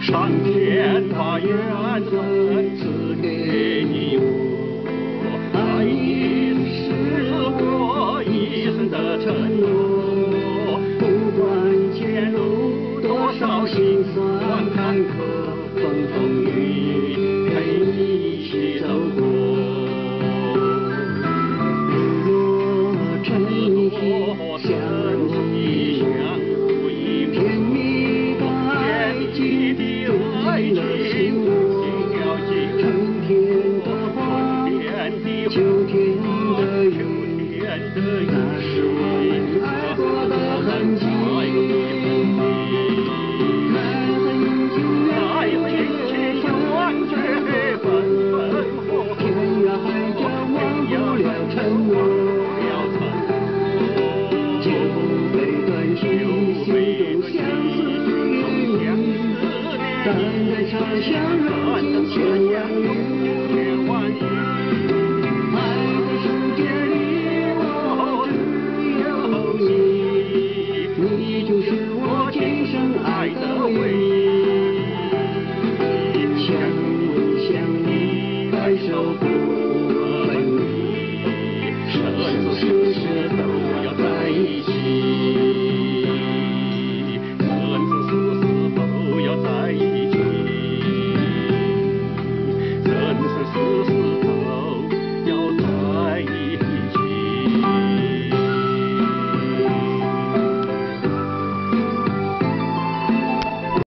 上天把缘分赐给你我，爱你是我一生的承诺。不管前路多少辛酸，坎坷风风雨雨，陪你一起走过。日落晨曦。你的心我春天的花秋天的雨你是我们爱过的痕迹。想让你千万里爱的世界里只有你你就是我今生爱的唯一想你想你 Jesús.